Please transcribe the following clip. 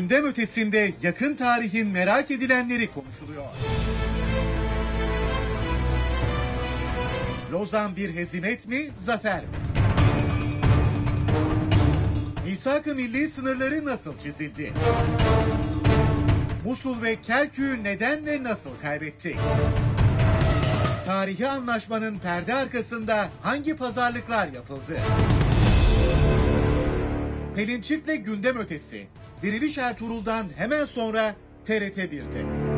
gündem ötesinde yakın tarihin merak edilenleri konuşuluyor. Lozan bir hezimet mi, zafer mi? Misak-ı milli sınırları nasıl çizildi? Musul ve Kerkük'ü neden ve nasıl kaybetti? Tarihi anlaşmanın perde arkasında hangi pazarlıklar yapıldı? Pelin Çift'le gündem ötesi. Diriliş Ertuğrul'dan hemen sonra TRT 1'de.